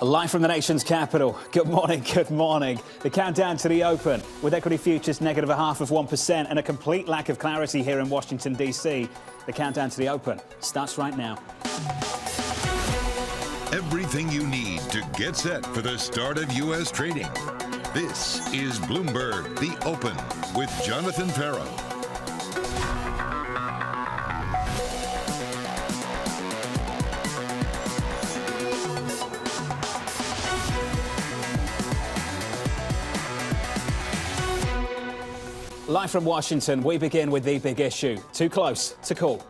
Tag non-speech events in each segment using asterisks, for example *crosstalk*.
Live from the nation's capital. Good morning, good morning. The countdown to the open with equity futures negative a half of 1% and a complete lack of clarity here in Washington, D.C. The countdown to the open starts right now. Everything you need to get set for the start of U.S. trading. This is Bloomberg The Open with Jonathan Ferro. Live from Washington, we begin with the big issue. Too close to call.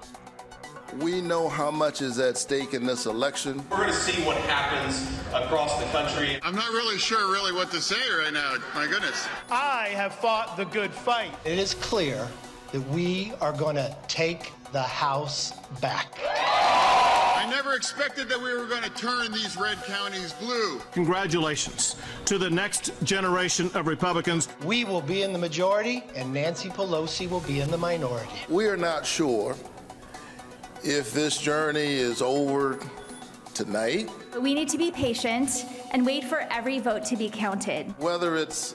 We know how much is at stake in this election. We're going to see what happens across the country. I'm not really sure really what to say right now. My goodness. I have fought the good fight. It is clear that we are going to take the House back. I never expected that we were going to turn these red counties blue. Congratulations to the next generation of Republicans. We will be in the majority, and Nancy Pelosi will be in the minority. We are not sure if this journey is over tonight. We need to be patient and wait for every vote to be counted. Whether it's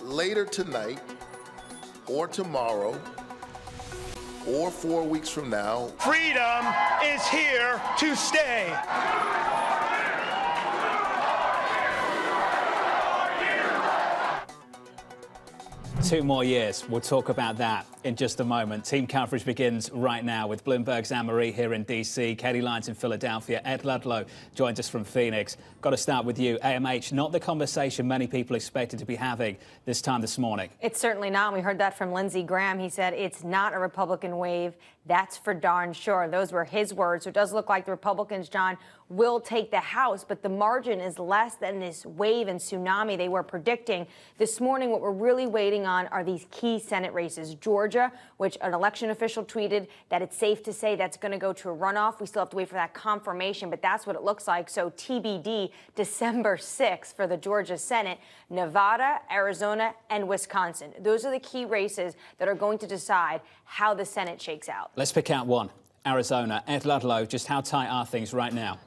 later tonight or tomorrow or four weeks from now. Freedom is here to stay. Two more years. We'll talk about that in just a moment. Team coverage begins right now with Bloomberg's Annmarie here in DC, Kailey Leinz in Philadelphia, Ed Ludlow joins us from Phoenix. Got to start with you, AMH. Not the conversation many people expected to be having this time this morning. It's certainly not. We heard that from Lindsey Graham. He said it's not a Republican wave. That's for darn sure. Those were his words. So it does look like the Republicans, John, will take the House, but the margin is less than this wave and tsunami they were predicting. This morning, what we're really waiting on are these key Senate races. Georgia, which an election official tweeted that it's safe to say that's going to go to a runoff. We still have to wait for that confirmation, but that's what it looks like. So TBD, December 6th for the Georgia Senate, Nevada, Arizona, and Wisconsin. Those are the key races that are going to decide how the Senate shakes out. Let's pick out one. Arizona. Ed Ludlow, just how tight are things right now?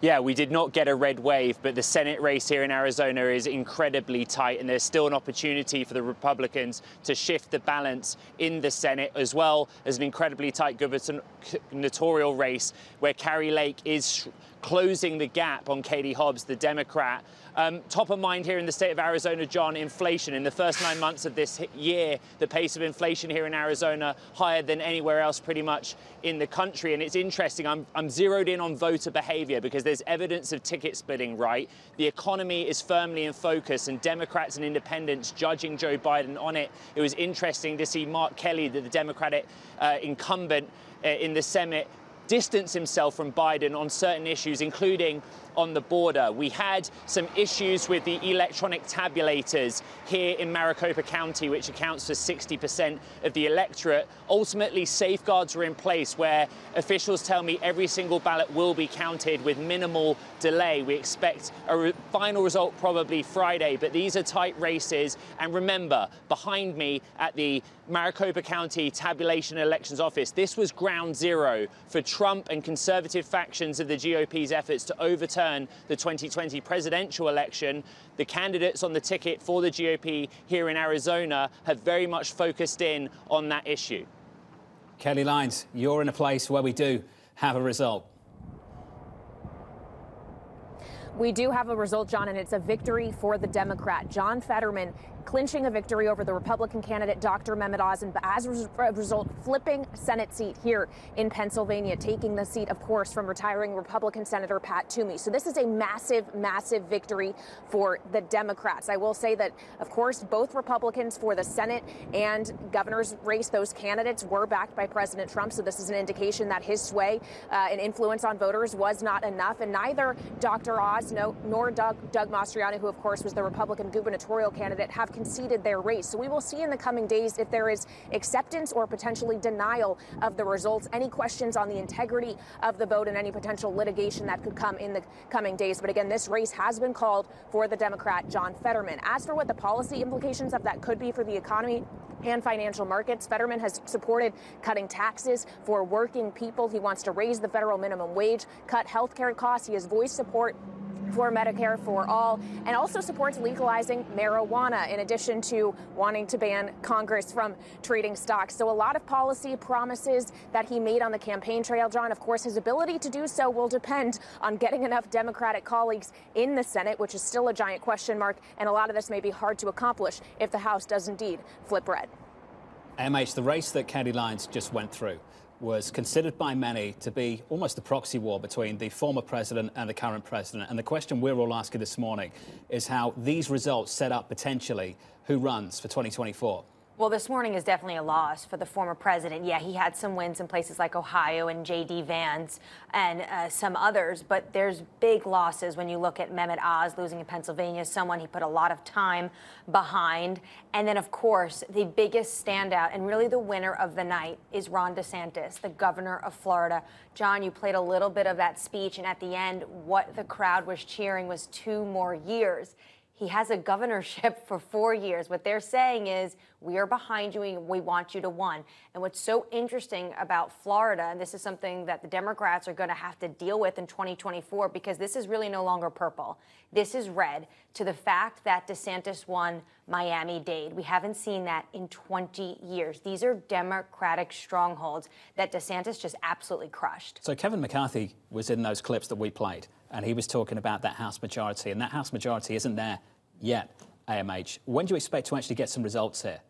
Yeah, we did not get a red wave, but the Senate race here in Arizona is incredibly tight, and there's still an opportunity for the Republicans to shift the balance in the Senate, as well as an incredibly tight gubernatorial race where Kari Lake is closing the gap on Katie Hobbs, the Democrat. Um, top of mind here in the state of Arizona, John, inflation. In the first nine months of this year, the pace of inflation here in Arizona higher than anywhere else pretty much in the country. And it's interesting, I'm, I'm zeroed in on voter behavior because there's evidence of ticket splitting, right? The economy is firmly in focus and Democrats and independents judging Joe Biden on it. It was interesting to see Mark Kelly, the Democratic uh, incumbent uh, in the Senate, distance himself from Biden on certain issues, including on the border. We had some issues with the electronic tabulators here in Maricopa County, which accounts for 60% of the electorate. Ultimately, safeguards are in place where officials tell me every single ballot will be counted with minimal delay. We expect a re final result probably Friday, but these are tight races. And remember, behind me at the Maricopa County Tabulation Elections Office, this was ground zero for Trump and conservative factions of the GOP's efforts to overturn overturn the 2020 presidential election, the candidates on the ticket for the GOP here in Arizona have very much focused in on that issue. Kailey Leinz, you're in a place where we do have a result. We do have a result, John, and it's a victory for the Democrat. John Fetterman clinching a victory over the Republican candidate, Dr. Mehmet Oz, and as a result, flipping Senate seat here in Pennsylvania, taking the seat, of course, from retiring Republican Senator Pat Toomey. So this is a massive, massive victory for the Democrats. I will say that, of course, both Republicans for the Senate and governor's race, those candidates were backed by President Trump. So this is an indication that his sway uh, and influence on voters was not enough. And neither Dr. Oz no, nor Doug, Doug Mastriano, who, of course, was the Republican gubernatorial candidate, have conceded their race. So we will see in the coming days if there is acceptance or potentially denial of the results. Any questions on the integrity of the vote and any potential litigation that could come in the coming days. But again, this race has been called for the Democrat John Fetterman. As for what the policy implications of that could be for the economy, and financial markets. Fetterman has supported cutting taxes for working people. He wants to raise the federal minimum wage, cut health care costs. He has voiced support for Medicare for all, and also supports legalizing marijuana in addition to wanting to ban Congress from trading stocks. So, a lot of policy promises that he made on the campaign trail, John. Of course, his ability to do so will depend on getting enough Democratic colleagues in the Senate, which is still a giant question mark, and a lot of this may be hard to accomplish if the House does indeed flip red. MH, the race that Kailey Leinz just went through was considered by many to be almost a proxy war between the former president and the current president. And the question we're all asking this morning is how these results set up potentially who runs for 2024. Well, this morning is definitely a loss for the former president. Yeah, he had some wins in places like Ohio and J.D. Vance and uh, some others, but there's big losses when you look at Mehmet Oz losing in Pennsylvania, someone he put a lot of time behind. And then, of course, the biggest standout and really the winner of the night is Ron DeSantis, the governor of Florida. John, you played a little bit of that speech, and at the end, what the crowd was cheering was two more years. He has a governorship *laughs* for four years. What they're saying is, we are behind you and we want you to win. And what's so interesting about Florida, and this is something that the Democrats are going to have to deal with in 2024 because this is really no longer purple. This is red to the fact that DeSantis won Miami Dade. We haven't seen that in 20 years. These are Democratic strongholds that DeSantis just absolutely crushed. So Kevin McCarthy was in those clips that we played, and he was talking about that House majority, and that House majority isn't there yet. AMH. When do you expect to actually get some results here?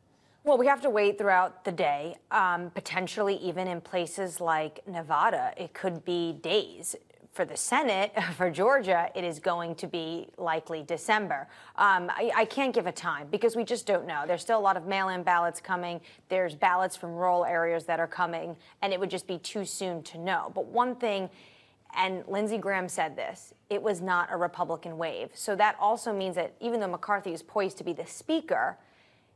Well, we have to wait throughout the day. Um, potentially, even in places like Nevada, it could be days. For the Senate, *laughs* for Georgia, it is going to be likely December. Um, I, I, can't give a time because we just don't know. There's still a lot of mail in ballots coming. There's ballots from rural areas that are coming, and it would just be too soon to know. But one thing, and Lindsey Graham said this, it was not a Republican wave. So that also means that even though McCarthy is poised to be the speaker,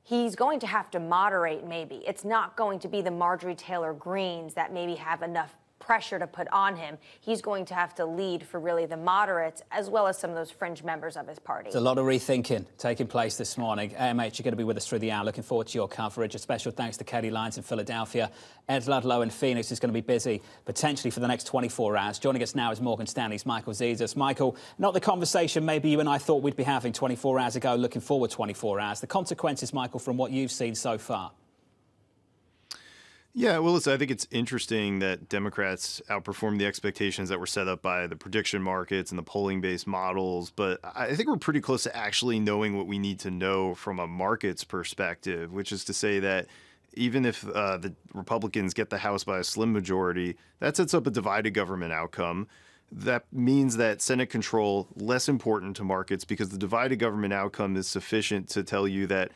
he's going to have to moderate maybe. It's not going to be the Marjorie Taylor Greens that maybe have enough pressure to put on him. He's going to have to lead for really the moderates as well as some of those fringe members of his party. There's a lot of rethinking taking place this morning. AMH, you're going to be with us through the hour. Looking forward to your coverage. A special thanks to Kailey Leinz in Philadelphia. Ed Ludlow in Phoenix is going to be busy potentially for the next 24 hours. Joining us now is Morgan Stanley's Michael Zezas. Michael, not the conversation maybe you and I thought we'd be having 24 hours ago, looking forward 24 hours. The consequences, Michael, from what you've seen so far. Yeah, well, listen, I think it's interesting that Democrats outperformed the expectations that were set up by the prediction markets and the polling based models. But I think we're pretty close to actually knowing what we need to know from a markets perspective, which is to say that even if uh, the Republicans get the House by a slim majority, that sets up a divided government outcome. That means that Senate control less important to markets because the divided government outcome is sufficient to tell you that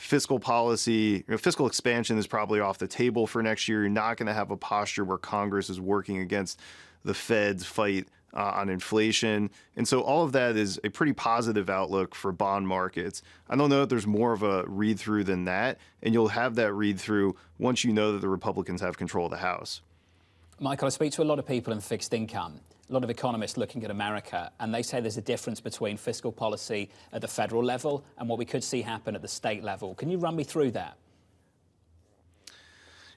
fiscal policy, you know, fiscal expansion is probably off the table for next year. You're not going to have a posture where Congress is working against the Fed's fight uh, on inflation. And so all of that is a pretty positive outlook for bond markets. I don't know if there's more of a read through than that. And you'll have that read through once you know that the Republicans have control of the House. Michael, I speak to a lot of people in fixed income a lot of economists looking at America, and they say there's a difference between fiscal policy at the federal level and what we could see happen at the state level. Can you run me through that?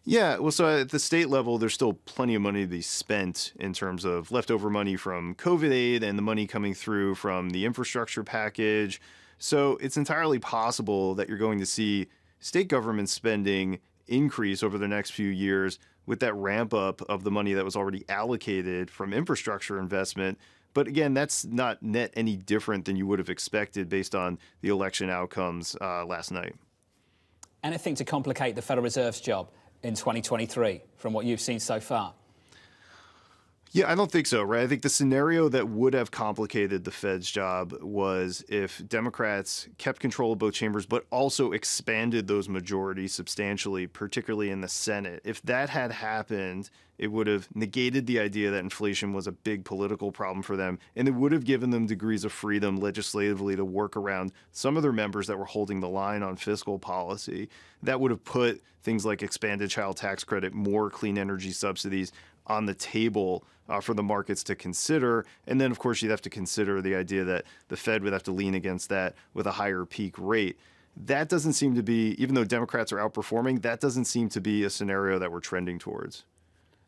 Yeah, well, so at the state level, there's still plenty of money to be spent in terms of leftover money from COVID aid and the money coming through from the infrastructure package. So it's entirely possible that you're going to see state government spending increase over the next few years with that ramp up of the money that was already allocated from infrastructure investment. But again, that's not net any different than you would have expected based on the election outcomes uh, last night. Anything to complicate the Federal Reserve's job in 2023 from what you've seen so far? Yeah, I don't think so, right? I think the scenario that would have complicated the Fed's job was if Democrats kept control of both chambers, but also expanded those majorities substantially, particularly in the Senate. If that had happened, it would have negated the idea that inflation was a big political problem for them, and it would have given them degrees of freedom legislatively to work around some of their members that were holding the line on fiscal policy. That would have put things like expanded child tax credit, more clean energy subsidies on the table uh, for the markets to consider. And then, of course, you'd have to consider the idea that the Fed would have to lean against that with a higher peak rate. That doesn't seem to be, even though Democrats are outperforming, that doesn't seem to be a scenario that we're trending towards.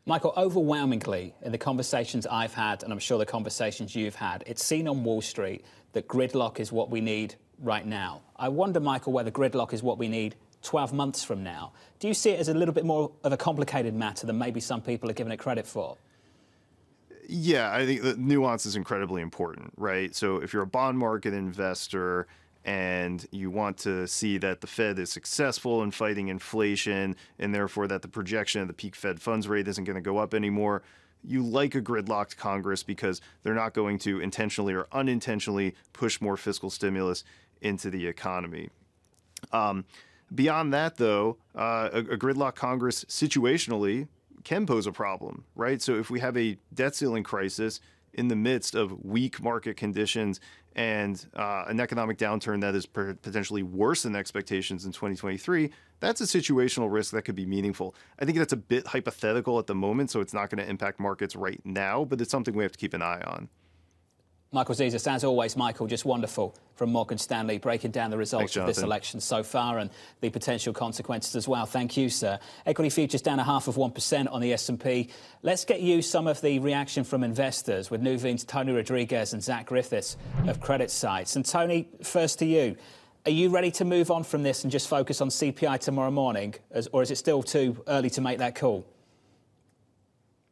Michael, overwhelmingly in the conversations I've had, and I'm sure the conversations you've had, it's seen on Wall Street that gridlock is what we need right now. I wonder, Michael, whether gridlock is what we need 12 months from now. Do you see it as a little bit more of a complicated matter than maybe some people are giving it credit for? Yeah, I think the nuance is incredibly important, right? So if you're a bond market investor and you want to see that the Fed is successful in fighting inflation and therefore that the projection of the peak Fed funds rate isn't going to go up anymore, you like a gridlocked Congress because they're not going to intentionally or unintentionally push more fiscal stimulus into the economy. Um, beyond that, though, uh, a, a gridlock Congress situationally can pose a problem, right? So if we have a debt ceiling crisis in the midst of weak market conditions and uh, an economic downturn that is potentially worse than expectations in 2023, that's a situational risk that could be meaningful. I think that's a bit hypothetical at the moment, so it's not going to impact markets right now, but it's something we have to keep an eye on. Michael Zezas, as always, Michael, just wonderful from Morgan Stanley, breaking down the results Thanks, of this election so far and the potential consequences as well. Thank you, sir. Equity futures down a half of 1% on the S&P. Let's get you some of the reaction from investors with Nuveen's Tony Rodriguez and Zach Griffiths of CreditSights. And Tony, first to you. Are you ready to move on from this and just focus on CPI tomorrow morning, or is it still too early to make that call?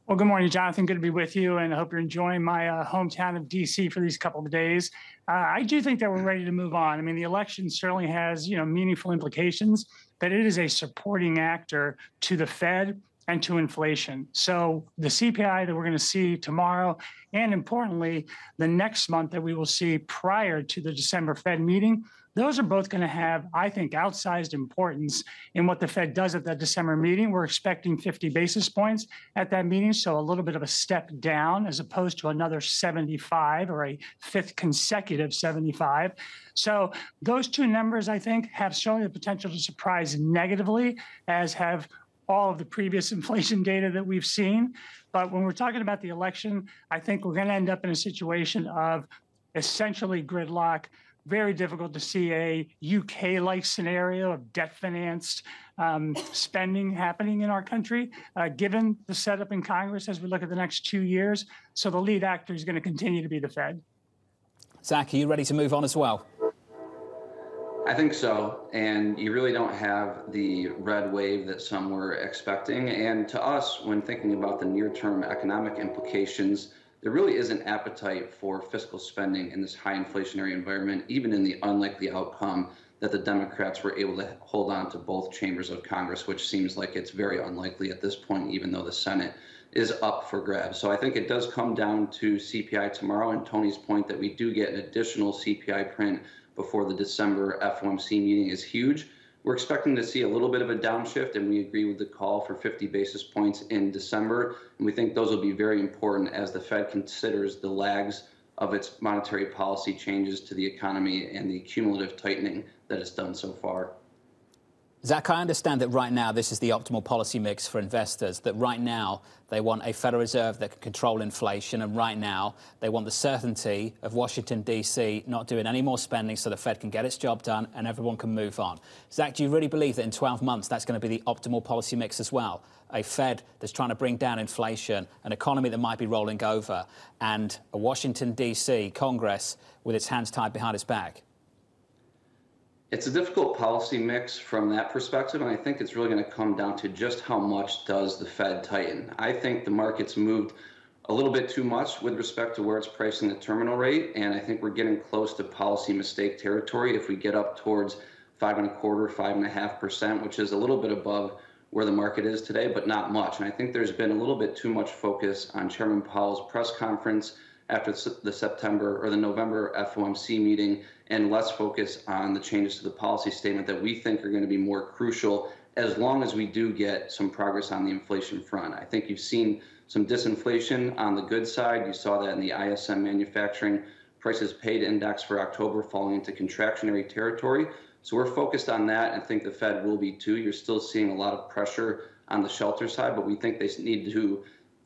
Well, good morning, Jonathan. Good to be with you, and I hope you're enjoying my uh, hometown of DC for these couple of days. Uh, I do think that we're ready to move on. I mean, the election certainly has you know meaningful implications, but it is a supporting actor to the Fed and to inflation. So the CPI that we're going to see tomorrow, and importantly, the next month that we will see prior to the December Fed meeting, those are both going to have, I think, outsized importance in what the Fed does at that December meeting. We're expecting 50 basis points at that meeting, so a little bit of a step down as opposed to another 75 or a fifth consecutive 75. So those two numbers, I think, have shown the potential to surprise negatively, as have all of the previous *laughs* inflation data that we've seen. But when we're talking about the election, I think we're going to end up in a situation of essentially gridlock very difficult to see a UK like scenario of debt financed um, spending happening in our country, uh, given the setup in Congress as we look at the next two years. So the lead actor is going to continue to be the Fed. Zach, are you ready to move on as well? I think so. And you really don't have the red wave that some were expecting. And to us, when thinking about the near term economic implications, there really is an appetite for fiscal spending in this high inflationary environment, even in the unlikely outcome that the Democrats were able to hold on to both chambers of Congress, which seems like it's very unlikely at this point, even though the Senate is up for grabs. So I think it does come down to CPI tomorrow, and Tony's point that we do get an additional CPI print before the December FOMC meeting is huge. We're expecting to see a little bit of a downshift, and we agree with the call for 50 basis points in December. And we think those will be very important as the Fed considers the lags of its monetary policy changes to the economy and the cumulative tightening that it's done so far. Zach, I understand that right now this is the optimal policy mix for investors, that right now they want a Federal Reserve that can control inflation, and right now they want the certainty of Washington, D.C. not doing any more spending so the Fed can get its job done and everyone can move on. Zach, do you really believe that in 12 months that's going to be the optimal policy mix as well? A Fed that's trying to bring down inflation, an economy that might be rolling over, and a Washington, D.C. Congress with its hands tied behind its back? It's a difficult policy mix from that perspective, and I think it's really going to come down to just how much does the Fed tighten. I think the market's moved a little bit too much with respect to where it's pricing the terminal rate, and I think we're getting close to policy mistake territory if we get up towards five and a quarter, five and a half percent, which is a little bit above where the market is today, but not much. And I think there's been a little bit too much focus on Chairman Powell's press conference after the September or the November FOMC meeting and less focus on the changes to the policy statement that we think are going to be more crucial as long as we do get some progress on the inflation front. I think you've seen some disinflation on the good side. You saw that in the ISM manufacturing prices paid index for October falling into contractionary territory. So we're focused on that and think the Fed will be too. You're still seeing a lot of pressure on the shelter side, but we think they need to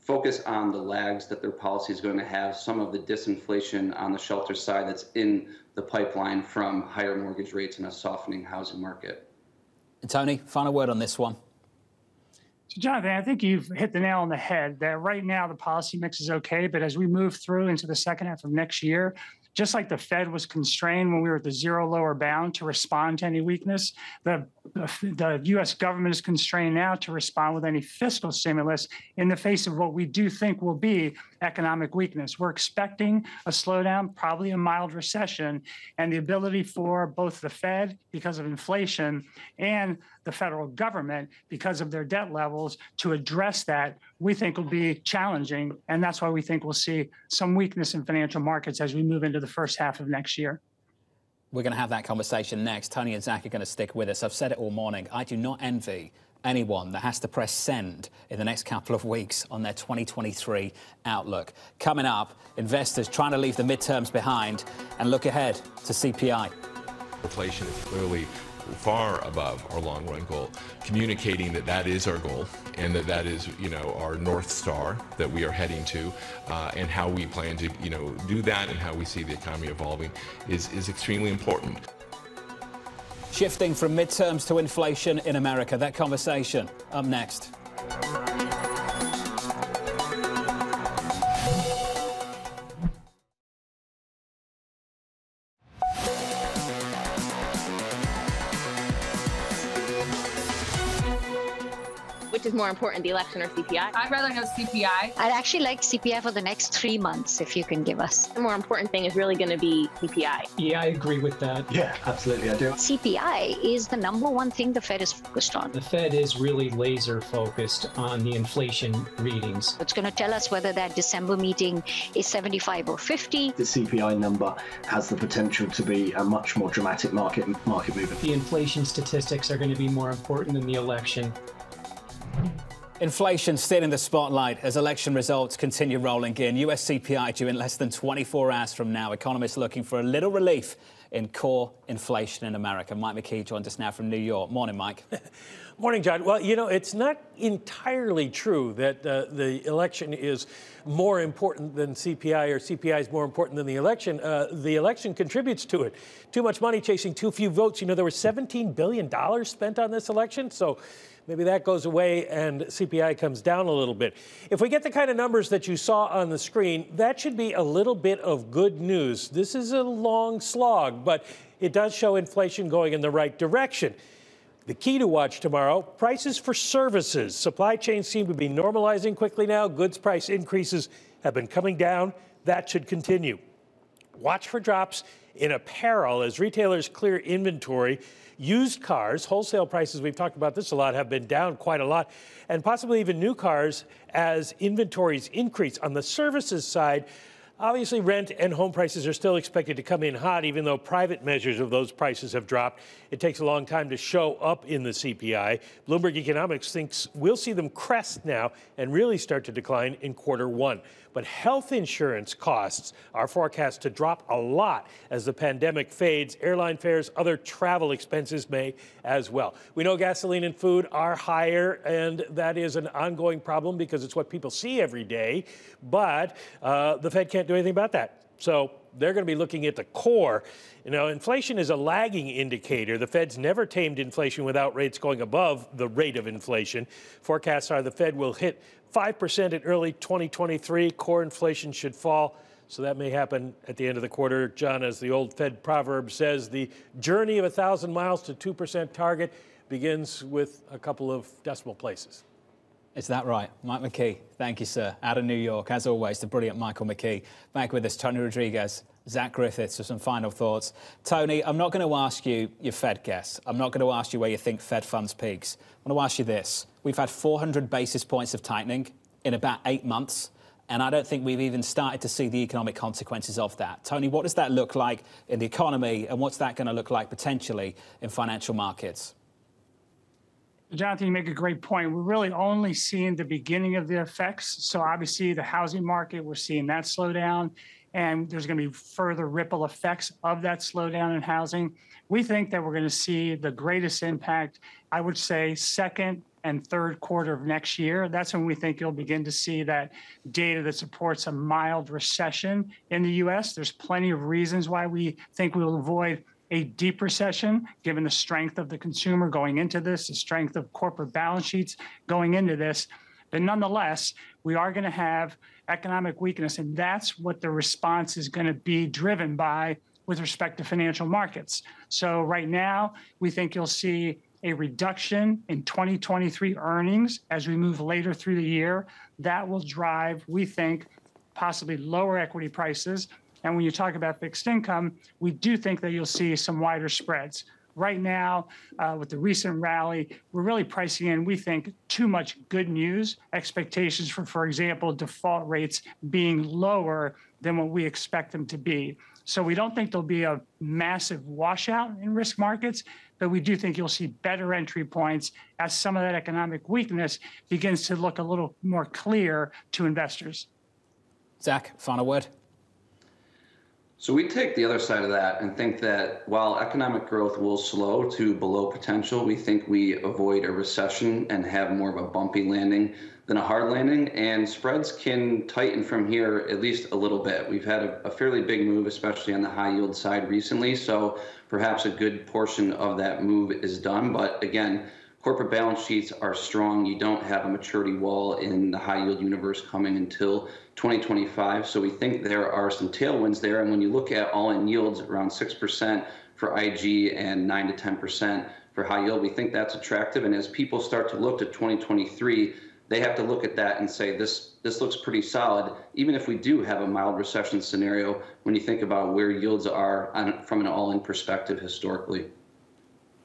focus on the lags that their policy is going to have, some of the disinflation on the shelter side that's in the pipeline from higher mortgage rates and a softening housing market. Tony, final word on this one. So, Jonathan, I think you've hit the nail on the head that right now the policy mix is okay, but as we move through into the second half of next year, just like the Fed was constrained when we were at the zero lower bound to respond to any weakness, the, the U.S. government is constrained now to respond with any fiscal stimulus in the face of what we do think will be economic weakness. We're expecting a slowdown, probably a mild recession, and the ability for both the Fed, because of inflation, and the federal government, because of their debt levels, to address that, we think will be challenging. And that's why we think we'll see some weakness in financial markets as we move into the first half of next year. We're going to have that conversation next. Tony and Zach are going to stick with us. I've said it all morning. I do not envy anyone that has to press send in the next couple of weeks on their 2023 outlook. Coming up, investors trying to leave the midterms behind and look ahead to CPI. Inflation is clearly far above our long run goal, communicating that that is our goal and that that is, you know, our North Star that we are heading to uh, and how we plan to, you know, do that and how we see the economy evolving is, is extremely important. Shifting from midterms to inflation in America, that conversation up next. Is more important, the election or CPI? I'd rather know CPI. I'd actually like CPI for the next three months, if you can give us. The more important thing is really going to be CPI. Yeah, I agree with that. Yeah, absolutely, I do. CPI is the number one thing the Fed is focused on. The Fed is really laser focused on the inflation readings. It's going to tell us whether that December meeting is 75 or 50. The CPI number has the potential to be a much more dramatic market market movement. The inflation statistics are going to be more important than the election. Inflation still in the spotlight as election results continue rolling in. US CPI due in less than 24 hours from now. Economists looking for a little relief in core inflation in America. Mike McKee joins us now from New York. Morning, Mike. *laughs* Morning, John. Well, you know, it's not entirely true that uh, the election is more important than CPI or CPI is more important than the election. Uh, the election contributes to it. Too much money chasing too few votes. You know, there was $17 billion spent on this election. So Maybe that goes away and CPI comes down a little bit. If we get the kind of numbers that you saw on the screen, that should be a little bit of good news. This is a long slog, but it does show inflation going in the right direction. The key to watch tomorrow prices for services. Supply chains seem to be normalizing quickly now. Goods price increases have been coming down. That should continue. Watch for drops in apparel as retailers clear inventory. Used cars, wholesale prices, we've talked about this a lot, have been down quite a lot, and possibly even new cars as inventories increase. On the services side, Obviously, rent and home prices are still expected to come in hot, even though private measures of those prices have dropped. It takes a long time to show up in the CPI. Bloomberg Economics thinks we'll see them crest now and really start to decline in quarter one. But health insurance costs are forecast to drop a lot as the pandemic fades. Airline fares, other travel expenses may as well. We know gasoline and food are higher, and that is an ongoing problem because it's what people see every day. But uh, the Fed can't do anything about that. So they're going to be looking at the core. You know, inflation is a lagging indicator. The Fed's never tamed inflation without rates going above the rate of inflation. Forecasts are the Fed will hit 5% in early 2023. Core inflation should fall. So that may happen at the end of the quarter. John, as the old Fed proverb says, the journey of a thousand miles to 2% target begins with a couple of decimal places. Is that right? Mike McKee, thank you, sir. Out of New York, as always, the brilliant Michael McKee. Back with us, Tony Rodriguez, Zach Griffiths for some final thoughts. Tony, I'm not going to ask you your Fed guess. I'm not going to ask you where you think Fed funds peaks. I want to ask you this. We've had 400 basis points of tightening in about eight months. And I don't think we've even started to see the economic consequences of that. Tony, what does that look like in the economy, and what's that going to look like potentially in financial markets? Jonathan, you make a great point. We're really only seeing the beginning of the effects. So, obviously, the housing market, we're seeing that slow down, and there's going to be further ripple effects of that slowdown in housing. We think that we're going to see the greatest impact, I would say, second and third quarter of next year. That's when we think you'll begin to see that data that supports a mild recession in the US. There's plenty of reasons why we think we will avoid a deep recession, given the strength of the consumer going into this, the strength of corporate balance sheets going into this. But nonetheless, we are going to have economic weakness, and that's what the response is going to be driven by with respect to financial markets. So, right now, we think you'll see a reduction in 2023 earnings as we move later through the year. That will drive, we think, possibly lower equity prices. And when you talk about fixed income, we do think that you'll see some wider spreads. Right now, uh, with the recent rally, we're really pricing in, we think, too much good news, expectations for, for example, default rates being lower than what we expect them to be. So we don't think there'll be a massive washout in risk markets, but we do think you'll see better entry points as some of that economic weakness begins to look a little more clear to investors. Zach, final word. So we take the other side of that and think that while economic growth will slow to below potential, we think we avoid a recession and have more of a bumpy landing than a hard landing. And spreads can tighten from here at least a little bit. We've had a, a fairly big move, especially on the high yield side recently. So perhaps a good portion of that move is done. But again, corporate balance sheets are strong. You don't have a maturity wall in the high yield universe coming until 2025. So we think there are some tailwinds there. And when you look at all in yields around 6% for IG and 9 to 10% for high yield, we think that's attractive. And as people start to look to 2023, they have to look at that and say this this looks pretty solid even if we do have a mild recession scenario when you think about where yields are on, from an all-in perspective historically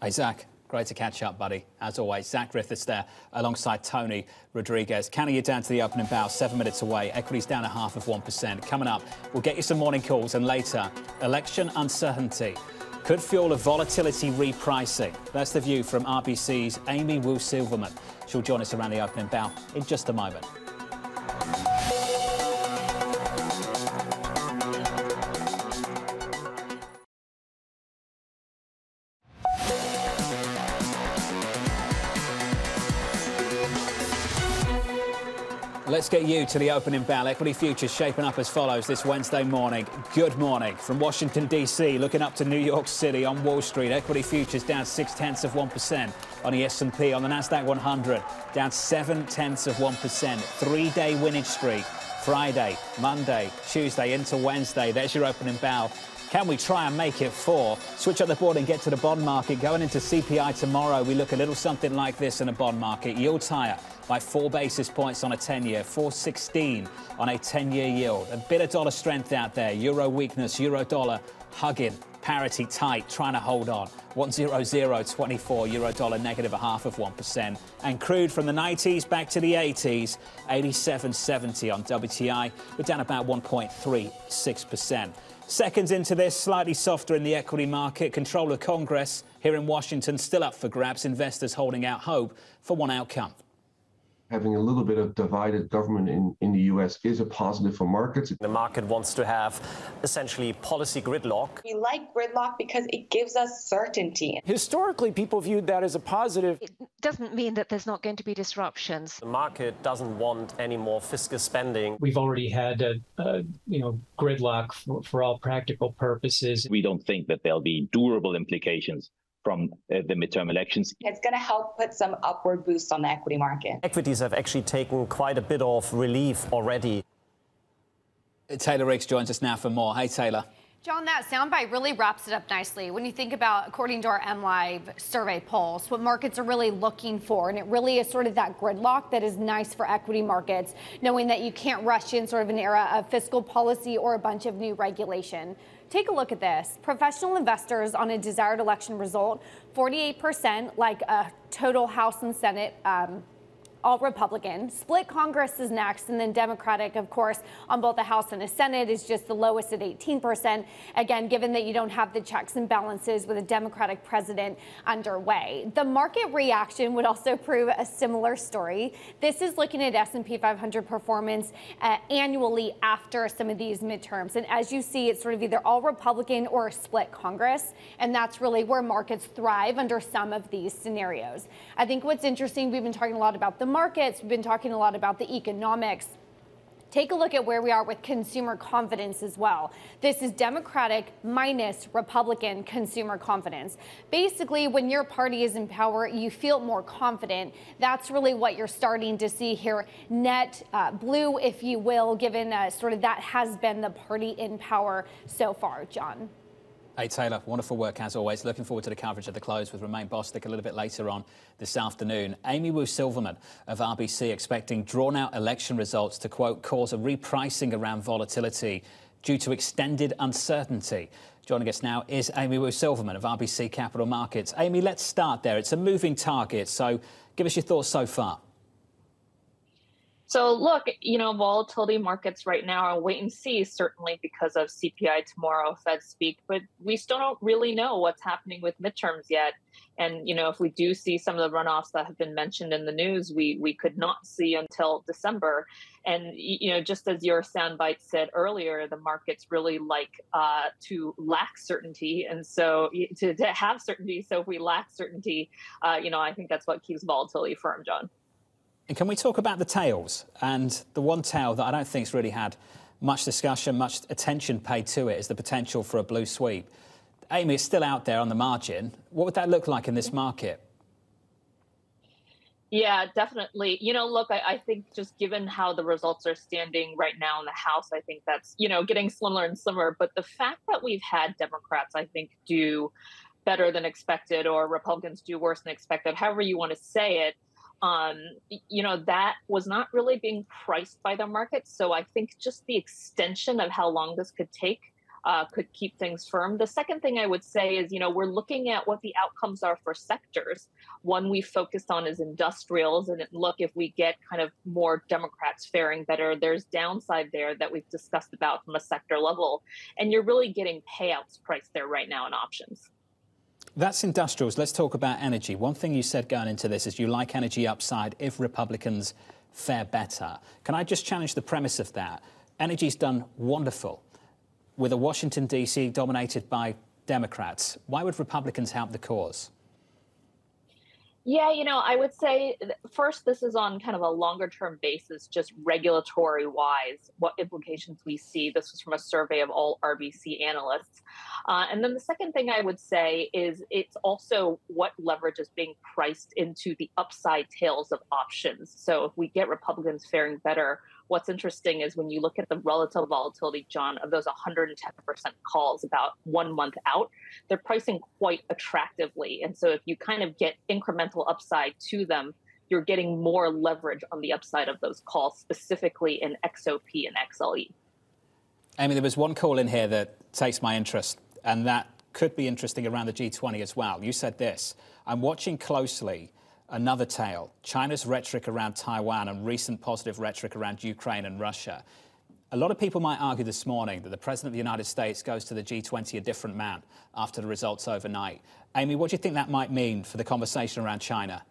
Isaac Great to catch up, buddy. As always, Zach Griffiths there alongside Tony Rodriguez. Counting you down to the opening bow, seven minutes away. Equities down a half of 1%. Coming up, we'll get you some morning calls and later, election uncertainty could fuel a volatility repricing. That's the view from RBC's Amy Wu Silverman. She'll join us around the opening bow in just a moment. Let's get you to the opening bell. Equity futures shaping up as follows this Wednesday morning. Good morning from Washington, D.C. Looking up to New York City on Wall Street. Equity futures down six tenths of 1% on the S&P. On the Nasdaq 100, down seven tenths of 1%. Three-day winning streak. Friday, Monday, Tuesday into Wednesday. There's your opening bell. Can we try and make it four? Switch up the board and get to the bond market. Going into CPI tomorrow, we look a little something like this in a bond market. Yields higher by four basis points on a 10 year, 416 on a 10 year yield. A bit of dollar strength out there. Euro weakness, euro dollar hugging, parity tight, trying to hold on. 100.24 euro dollar negative a half of 1%. And crude from the 90s back to the 80s, 87.70 on WTI. We're down about 1.36%. Seconds into this, slightly softer in the equity market. Control of Congress here in Washington still up for grabs. Investors holding out hope for one outcome having a little bit of divided government in, in the US is a positive for markets. The market wants to have essentially policy gridlock. We like gridlock because it gives us certainty. Historically, people viewed that as a positive. It doesn't mean that there's not going to be disruptions. The market doesn't want any more fiscal spending. We've already had a, a you know gridlock for, for all practical purposes. We don't think that there'll be durable implications from uh, the midterm elections. It's going to help put some upward boost on the equity market. Equities have actually taken quite a bit of relief already. Taylor Riggs joins us now for more. Hey, Taylor. John, that soundbite really wraps it up nicely. When you think about, according to our MLIV survey polls, what markets are really looking for, and it really is sort of that gridlock that is nice for equity markets, knowing that you can't rush in sort of an era of fiscal policy or a bunch of new regulation. Take a look at this. Professional investors on a desired election result, 48% like a total House and Senate um, all Republican. Split Congress is next, and then Democratic, of course, on both the House and the Senate is just the lowest at 18%. Again, given that you don't have the checks and balances with a Democratic president underway. The market reaction would also prove a similar story. This is looking at S&P 500 performance uh, annually after some of these midterms. And as you see, it's sort of either all Republican or a split Congress. And that's really where markets thrive under some of these scenarios. I think what's interesting, we've been talking a lot about the markets, we've been talking a lot about the economics. Take a look at where we are with consumer confidence as well. This is Democratic minus Republican consumer confidence. Basically, when your party is in power, you feel more confident. That's really what you're starting to see here. Net uh, blue, if you will, given uh, sort of that has been the party in power so far, John. Hey, Taylor, wonderful work as always. Looking forward to the coverage of the close with Romain Bostick a little bit later on this afternoon. Amy Wu Silverman of RBC expecting drawn out election results to, quote, cause a repricing around volatility due to extended uncertainty. Joining us now is Amy Wu Silverman of RBC Capital Markets. Amy, let's start there. It's a moving target, so give us your thoughts so far. So look, you know, volatility markets right now are wait and see, certainly because of CPI tomorrow, Fed speak, but we still don't really know what's happening with midterms yet. And you know, if we do see some of the runoffs that have been mentioned in the news, we we could not see until December. And you know, just as your soundbite said earlier, the markets really like uh, to lack certainty, and so to, to have certainty. So if we lack certainty, uh, you know, I think that's what keeps volatility firm, John. And can we talk about the tails? And the one tail that I don't think's really had much discussion, much attention paid to it is the potential for a blue sweep. Amy, it's still out there on the margin. What would that look like in this market? Yeah, definitely. You know, look, I, I, think just given how the results are standing right now in the House, I think that's, you know, getting slimmer and slimmer. But the fact that we've had Democrats, I think, do better than expected or Republicans do worse than expected, however you want to say it, um, you know, that was not really being priced by the market. So I think just the extension of how long this could take uh, could keep things firm. The second thing I would say is, you know, we're looking at what the outcomes are for sectors. One we focused on is industrials. And look, if we get kind of more Democrats faring better, there's downside there that we've discussed about from a sector level. And you're really getting payouts priced there right now in options. That's industrials. Let's talk about energy. One thing you said going into this is you like energy upside if Republicans fare better. Can I just challenge the premise of that? Energy's done wonderful with a Washington, D.C. dominated by Democrats. Why would Republicans help the cause? Yeah, you know, I would say first, this is on kind of a longer term basis, just regulatory wise, what implications we see. This was from a survey of all RBC analysts. Uh, and then the second thing I would say is it's also what leverage is being priced into the upside tails of options. So if we get Republicans faring better, what's interesting is when you look at the relative volatility, John, of those 110% calls about one month out, they're pricing quite attractively. And so if you kind of get incremental upside to them, you're getting more leverage on the upside of those calls, specifically in XOP and XLE. Amy, there was one call in here that takes my interest, and that could be interesting around the G20 as well. You said this I'm watching closely another tail China's rhetoric around Taiwan and recent positive rhetoric around Ukraine and Russia. A lot of people might argue this morning that the President of the United States goes to the G20 a different man after the results overnight. Amy, what do you think that might mean for the conversation around China?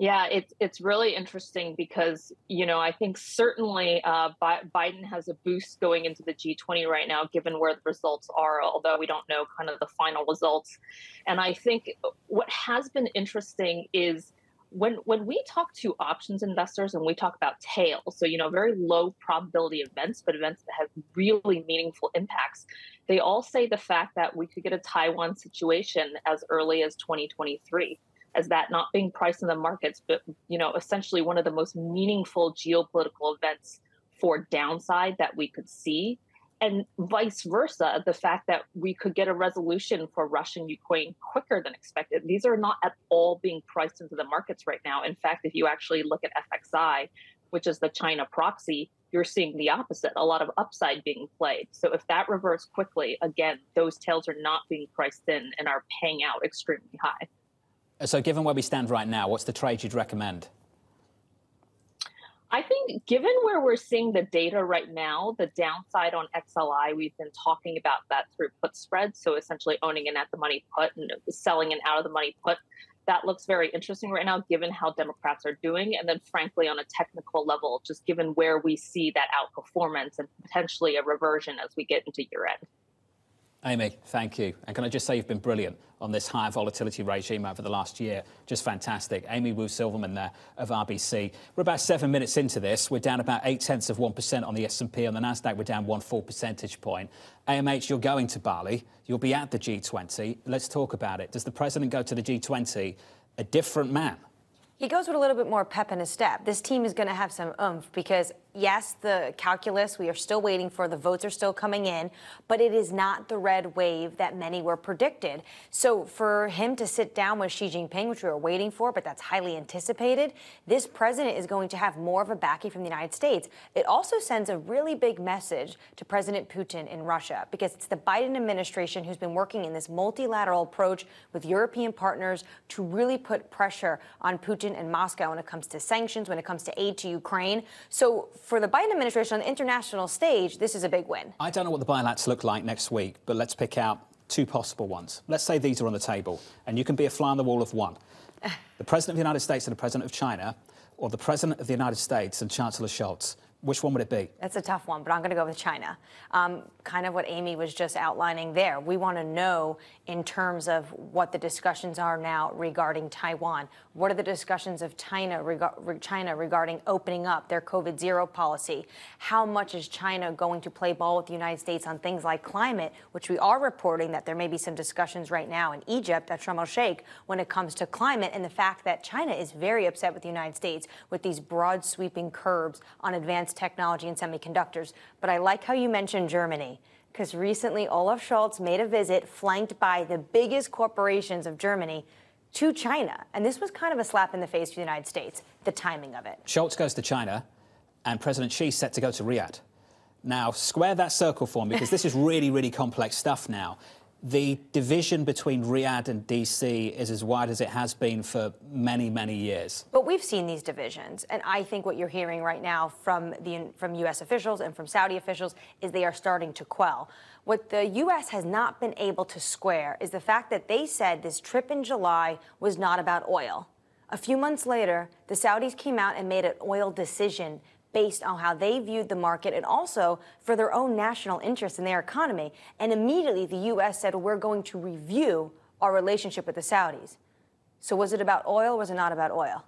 Yeah, it's it's really interesting because you know I think certainly uh, Bi- Biden has a boost going into the G20 right now, given where the results are. Although we don't know kind of the final results, and I think what has been interesting is when when we talk to options investors and we talk about tails, so you know very low probability events, but events that have really meaningful impacts, they all say the fact that we could get a Taiwan situation as early as 2023 as that not being priced in the markets, but you know, essentially one of the most meaningful geopolitical events for downside that we could see. and vice versa, the fact that we could get a resolution for Russia and Ukraine quicker than expected. These are not at all being priced into the markets right now. In fact, if you actually look at FXI, which is the China proxy, you're seeing the opposite, a lot of upside being played. So if that reverts quickly, again, those tails are not being priced in and are paying out extremely high. So given where we stand right now, what's the trade you'd recommend? I think given where we're seeing the data right now, the downside on XLI, we've been talking about that through put spreads. So essentially owning an at the money put and selling an out of the money put. That looks very interesting right now, given how Democrats are doing. And then, frankly, on a technical level, just given where we see that outperformance and potentially a reversion as we get into year end. Amy, thank you. And can I just say you've been brilliant on this high volatility regime over the last year. Just fantastic. Amy Wu Silverman there of RBC. We're about seven minutes into this. We're down about eight tenths of 1% on the S&P. On the NASDAQ, we're down one full percentage point. AMH, you're going to Bali. You'll be at the G20. Let's talk about it. Does the president go to the G20 a different man? He goes with a little bit more pep in his step. This team is going to have some oomph because yes, the calculus, we are still waiting for, the votes are still coming in, but it is not the red wave that many were predicted. So for him to sit down with Xi Jinping, which we were waiting for, but that's highly anticipated, this president is going to have more of a backing from the United States. It also sends a really big message to President Putin in Russia because it's the Biden administration who's been working in this multilateral approach with European partners to really put pressure on Putin and Moscow when it comes to sanctions, when it comes to aid to Ukraine. So for the Biden administration on the international stage, this is a big win. I don't know what the bilats look like next week, but let's pick out two possible ones. Let's say these are on the table, and you can be a fly on the wall of one. *laughs* the President of the United States and the President of China, or the President of the United States and Chancellor Scholz. Which one would it be? That's a tough one, but I'm going to go with China. Um, kind of what Amy was just outlining there. We want to know in terms of what the discussions are now regarding Taiwan. What are the discussions of China, reg- China regarding opening up their COVID zero policy? How much is China going to play ball with the United States on things like climate, which we are reporting that there may be some discussions right now in Egypt at Sharm el Sheikh when it comes to climate and the fact that China is very upset with the United States with these broad sweeping curbs on advanced advanced technology and semiconductors. But I like how you mentioned Germany because recently Olaf Scholz made a visit flanked by the biggest corporations of Germany to China. And this was kind of a slap in the face for the United States, the timing of it. Scholz goes to China, and President Xi set to go to Riyadh. Now, square that circle for me because this is really, really complex stuff now the division between Riyadh and DC is as wide as it has been for many, many years. But we've seen these divisions, and I think what you're hearing right now from the from U.S. officials and from Saudi officials is they are starting to quell. What the U.S. has not been able to square is the fact that they said this trip in July was not about oil. A few months later, the Saudis came out and made an oil decision based on how they viewed the market and also for their own national interests in their economy. And immediately the U.S. said, we're going to review our relationship with the Saudis. So was it about oil was it not about oil?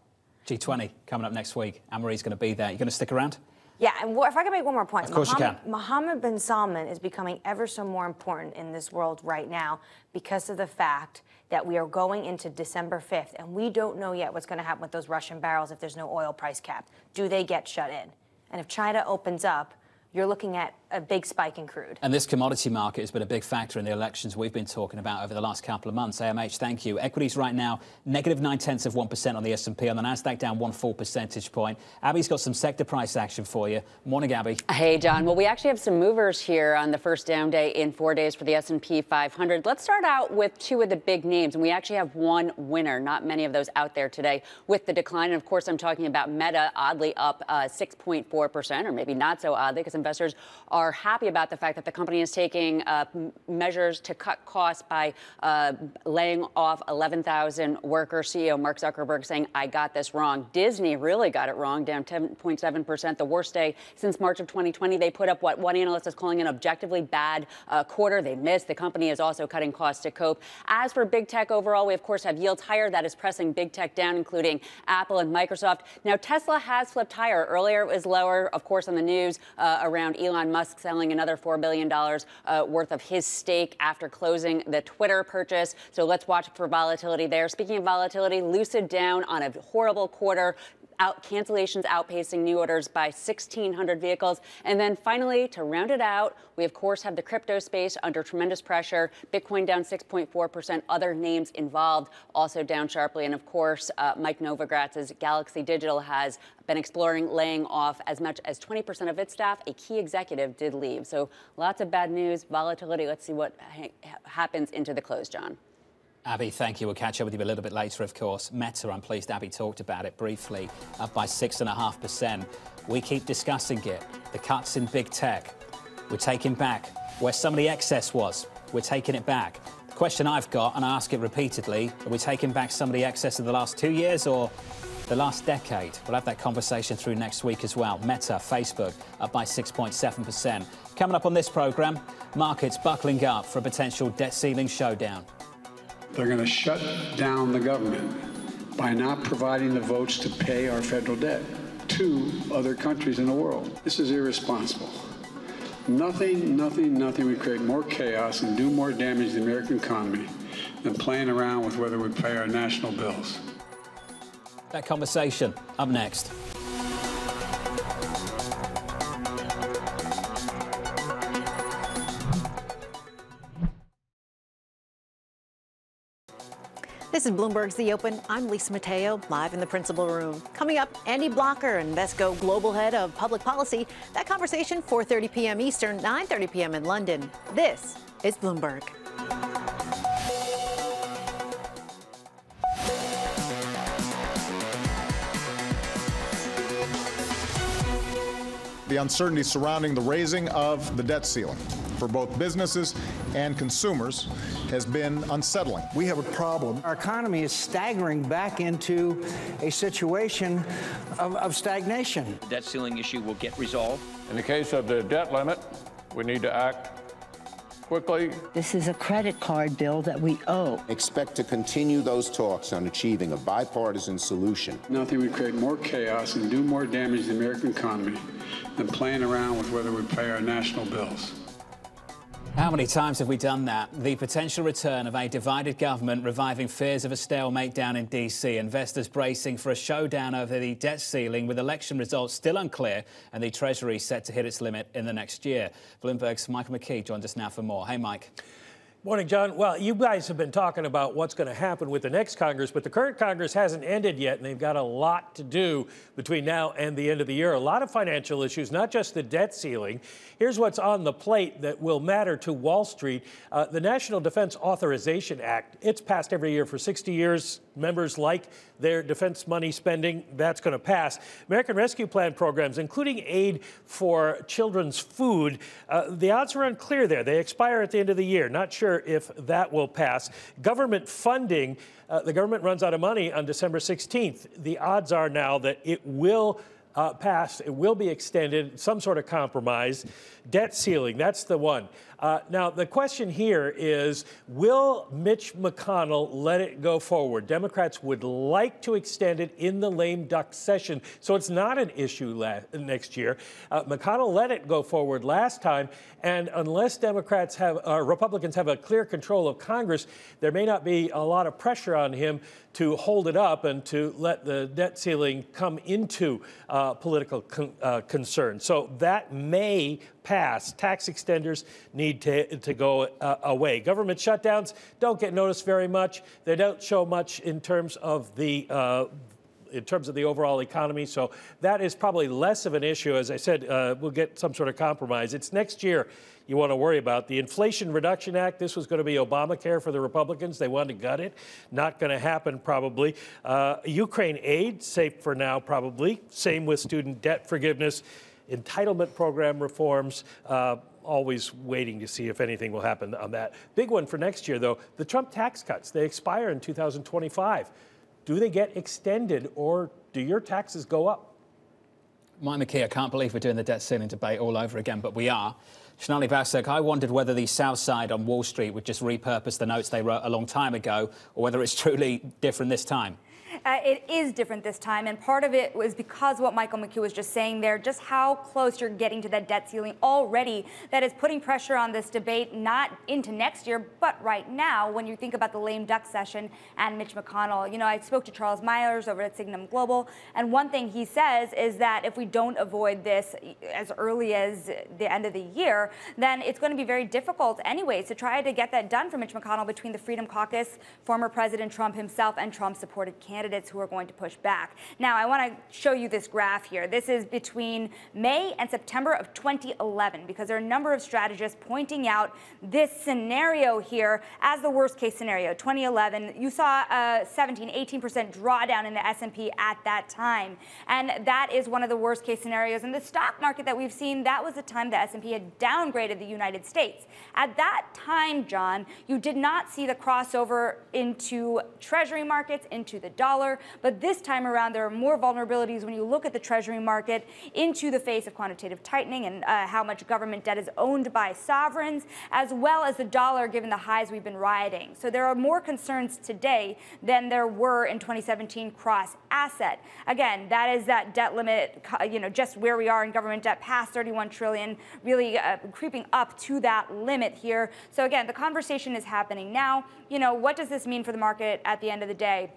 G20 coming up next week. Annmarie's going to be there. You going to stick around? Yeah, and if I can make one more point. Of course Mohammed, you can. Mohammed bin Salman is becoming ever so more important in this world right now because of the fact that we are going into December 5th, and we don't know yet what's going to happen with those Russian barrels if there's no oil price cap. Do they get shut in? And if China opens up, you're looking at a big spike in crude. And this commodity market has been a big factor in the elections we've been talking about over the last couple of months. AMH, thank you. Equities right now, negative nine tenths of 1% on the S&P. On the NASDAQ, down one full percentage point. Abby's got some sector price action for you. Morning, Abby. Hey, John. Well, we actually have some movers here on the first down day in four days for the S&P 500. Let's start out with two of the big names. And we actually have one winner, not many of those out there today with the decline. And of course, I'm talking about Meta, oddly up uh, 6.4%, or maybe not so oddly, because investors are happy about the fact that the company is taking uh, measures to cut costs by uh, laying off 11,000 workers. CEO Mark Zuckerberg saying, I got this wrong. Disney really got it wrong, down 10.7%, the worst day since March of 2020. They put up what one analyst is calling an objectively bad uh, quarter. They missed. The company is also cutting costs to cope. As for big tech overall, we of course have yields higher. That is pressing big tech down, including Apple and Microsoft. Now, Tesla has flipped higher. Earlier, it was lower, of course, on the news uh, around Elon Musk selling another $4 billion uh, worth of his stake after closing the Twitter purchase. So let's watch for volatility there. Speaking of volatility, Lucid down on a horrible quarter out cancellations outpacing new orders by 1,600 vehicles. And then finally, to round it out, we of course have the crypto space under tremendous pressure. Bitcoin down 6.4%. Other names involved also down sharply. And of course, uh, Mike Novogratz's Galaxy Digital has been exploring laying off as much as 20% of its staff. A key executive did leave. So lots of bad news, volatility. Let's see what ha- happens into the close, John. Abby, thank you. We'll catch up with you a little bit later, of course. Meta, I'm pleased Abby talked about it briefly, up by 6.5%. We keep discussing it. The cuts in big tech. We're taking back where some of the excess was. We're taking it back. The question I've got, and I ask it repeatedly, are we taking back some of the excess of the last two years or the last decade? We'll have that conversation through next week as well. Meta, Facebook, up by 6.7%. Coming up on this programme, markets buckling up for a potential debt ceiling showdown. They're going to shut down the government by not providing the votes to pay our federal debt to other countries in the world. This is irresponsible. Nothing, nothing, nothing would create more chaos and do more damage to the American economy than playing around with whether we pay our national bills. That conversation up next. This is Bloomberg's The Open. I'm Lisa Mateo, live in the principal room. Coming up, Andy Blocher, Invesco Global Head of Public Policy. That conversation, 4.30 p.m. Eastern, 9.30 p.m. in London. This is Bloomberg. The uncertainty surrounding the raising of the debt ceiling for both businesses and consumers has been unsettling. We have a problem. Our economy is staggering back into a situation of, of stagnation. The debt ceiling issue will get resolved. In the case of the debt limit, we need to act quickly. This is a credit card bill that we owe. Expect to continue those talks on achieving a bipartisan solution. Nothing would create more chaos and do more damage to the American economy than playing around with whether we pay our national bills. How many times have we done that? The potential return of a divided government reviving fears of a stalemate down in DC. Investors bracing for a showdown over the debt ceiling with election results still unclear and the Treasury set to hit its limit in the next year. Bloomberg's Michael McKee joins us now for more. Hey, Mike. Morning, John. Well, you guys have been talking about what's going to happen with the next Congress, but the current Congress hasn't ended yet, and they've got a lot to do between now and the end of the year. A lot of financial issues, not just the debt ceiling. Here's what's on the plate that will matter to Wall Street uh, the National Defense Authorization Act. It's passed every year for 60 years. Members like their defense money spending. That's going to pass. American Rescue Plan programs, including aid for children's food, uh, the odds are unclear there. They expire at the end of the year. Not sure if that will pass. Government funding, uh, the government runs out of money on December 16th. The odds are now that it will uh, pass, it will be extended, some sort of compromise. Debt ceiling, that's the one. Uh, now, the question here is Will Mitch McConnell let it go forward? Democrats would like to extend it in the lame duck session, so it's not an issue la- next year. Uh, McConnell let it go forward last time, and unless Democrats have, uh, Republicans have a clear control of Congress, there may not be a lot of pressure on him to hold it up and to let the debt ceiling come into uh, political con- uh, concern. So that may pass. Tax extenders need to, to go uh, away. Government shutdowns don't get noticed very much. They don't show much in terms of the uh, in terms of the overall economy. So that is probably less of an issue. As I said, uh, we'll get some sort of compromise. It's next year you want to worry about. The Inflation Reduction Act, this was going to be Obamacare for the Republicans. They wanted to gut it. Not going to happen, probably. Uh, Ukraine aid, safe for now, probably. Same with student debt forgiveness, entitlement program reforms. Uh, always waiting to see if anything will happen on that. Big one for next year, though the Trump tax cuts. They expire in 2025. Do they get extended or do your taxes go up? Mike McKee, I can't believe we're doing the debt ceiling debate all over again, but we are. Sonali Basak, I wondered whether the South Side on Wall Street would just repurpose the notes they wrote a long time ago, or whether it's *laughs* truly different this time. Uh, it is different this time. And part of it was because what Michael McKee was just saying there, just how close you're getting to that debt ceiling already that is putting pressure on this debate, not into next year, but right now when you think about the lame duck session and Mitch McConnell. You know, I spoke to Charles Myers over at Signum Global, and one thing he says is that if we don't avoid this as early as the end of the year, then it's going to be very difficult anyways to try to get that done for Mitch McConnell between the Freedom Caucus, former President Trump himself, and Trump supported candidates who are going to push back. Now, I want to show you this graph here. This is between May and September of 2011 because there are a number of strategists pointing out this scenario here as the worst case scenario. 2011, you saw a 17, 18% drawdown in the S&P at that time. And that is one of the worst case scenarios. In the stock market that we've seen, that was the time the S&P had downgraded the United States. At that time, John, you did not see the crossover into treasury markets, into the dollar. But this time around, there are more vulnerabilities when you look at the treasury market into the face of quantitative tightening and uh, how much government debt is owned by sovereigns, as well as the dollar given the highs we've been riding. So there are more concerns today than there were in 2017 cross asset. Again, that is that debt limit, you know, just where we are in government debt past 31 trillion, really uh, creeping up to that limit here. So again, the conversation is happening now. You know, what does this mean for the market at the end of the day?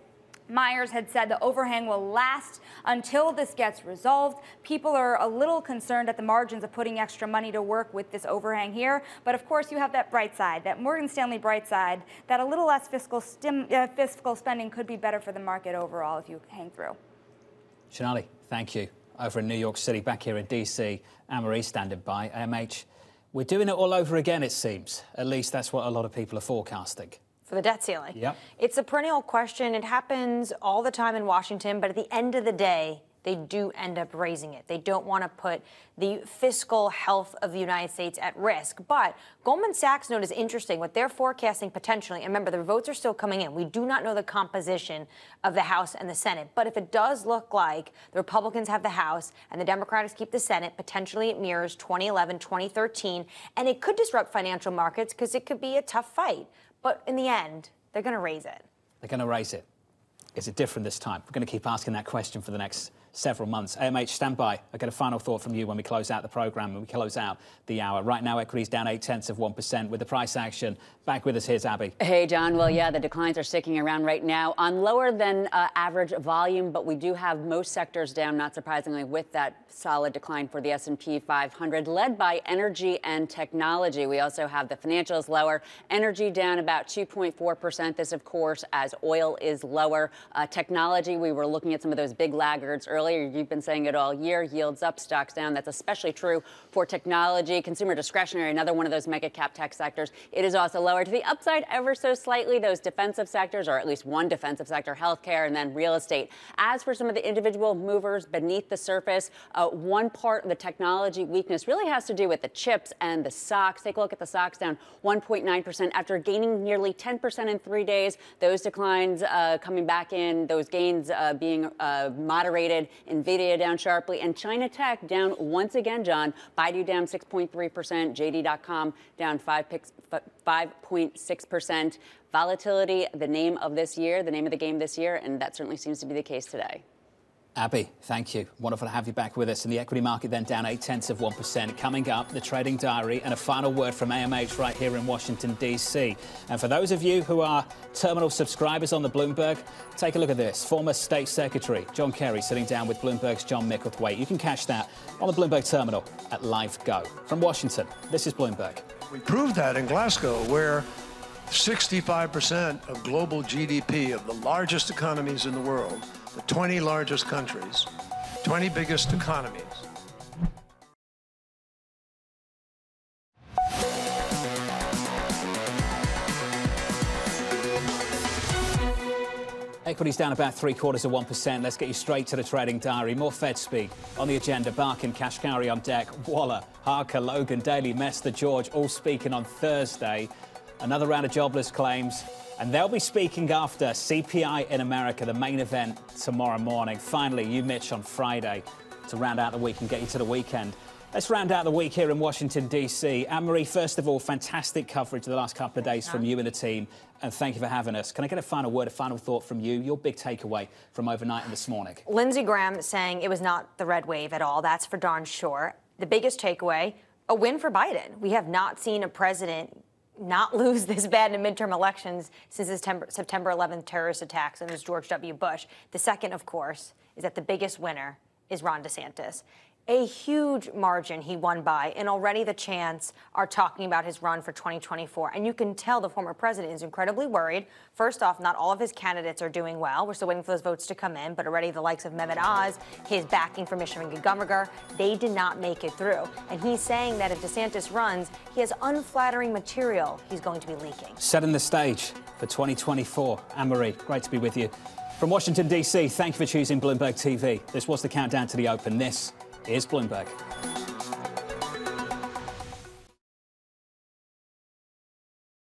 Myers had said the overhang will last until this gets resolved. People are a little concerned at the margins of putting extra money to work with this overhang here. But of course, you have that bright side, that Morgan Stanley bright side, that a little less fiscal, stim, uh, fiscal spending could be better for the market overall if you hang through. Sonali, thank you. Over in New York City, back here in DC, Annmarie standing by. AMH, we're doing it all over again, it seems. At least that's what a lot of people are forecasting for the debt ceiling. Yep. It's a perennial question. It happens all the time in Washington, but at the end of the day, they do end up raising it. They don't want to put the fiscal health of the United States at risk. But Goldman Sachs note is interesting. What they're forecasting potentially, and remember, the votes are still coming in. We do not know the composition of the House and the Senate. But if it does look like the Republicans have the House and the Democrats keep the Senate, potentially it mirrors 2011, 2013. And it could disrupt financial markets because it could be a tough fight. But in the end, they're going to raise it. They're going to raise it. Is it different this time? We're going to keep asking that question for the next several months. AMH, stand by. I get a final thought from you when we close out the programme, when we close out the hour. Right now, equities down 8 tenths of 1% with the price action. Back with us, here's Abby. Hey, John. Well, yeah, the declines are sticking around right now on lower than uh, average volume, but we do have most sectors down, not surprisingly, with that solid decline for the S&P 500, led by energy and technology. We also have the financials lower. Energy down about 2.4%. This, of course, as oil is lower. Uh, technology, we were looking at some of those big laggards earlier earlier. You've been saying it all year. Yields up, stocks down. That's especially true for technology, consumer discretionary, another one of those mega cap tech sectors. It is also lower to the upside ever so slightly. Those defensive sectors, or at least one defensive sector, healthcare and then real estate. As for some of the individual movers beneath the surface, uh, one part of the technology weakness really has to do with the chips and the SOX. Take a look at the SOX down 1.9% after gaining nearly 10% in three days. Those declines uh, coming back in, those gains uh, being uh, moderated Nvidia down sharply, and China Tech down once again, John. Baidu down 6.3%, JD.com down 5.6%. Volatility, the name of this year, the name of the game this year, and that certainly seems to be the case today. Abby, thank you. Wonderful to have you back with us. And the equity market then down 8 tenths of 1%. Coming up, the trading diary and a final word from AMH right here in Washington, D.C. And for those of you who are terminal subscribers on the Bloomberg, take a look at this. Former State Secretary John Kerry sitting down with Bloomberg's John Micklethwait. You can catch that on the Bloomberg terminal at Live Go. From Washington, this is Bloomberg. We proved that in Glasgow, where 65% of global GDP of the largest economies in the world the 20 largest countries, 20 biggest economies. Equities down about three quarters of 1%. Let's get you straight to the trading diary. More Fed speak on the agenda. Barkin, Kashkari on deck. Waller, Harker, Logan, Daly, Mester, George all speaking on Thursday. Another round of jobless claims. And they'll be speaking after CPI in America, the main event tomorrow morning. Finally, UMich, on Friday to round out the week and get you to the weekend. Let's round out the week here in Washington, D.C. Annmarie, first of all, fantastic coverage the last couple of days from you and the team, and thank you for having us. Can I get a final word, a final thought from you? Your big takeaway from overnight and this morning? Lindsey Graham saying it was not the red wave at all. That's for darn sure. The biggest takeaway a win for Biden. We have not seen a president not *laughs* lose this bad in midterm elections since the September 11th terrorist attacks and it was George W. Bush. The second, of course, is that the biggest winner is Ron DeSantis a huge margin he won by, and already the chants are talking about his run for 2024. And you can tell the former president is incredibly worried. First off, not all of his candidates are doing well. We're still waiting for those votes to come in, but already the likes of Mehmet Oz, his backing for Michigan governor, they did not make it through. And he's saying that if DeSantis runs, he has unflattering material he's going to be leaking. Setting the stage for 2024. Annmarie, great to be with you. From Washington, D.C., thank you for choosing Bloomberg TV. This was the countdown to the open. This Here's Bloomberg.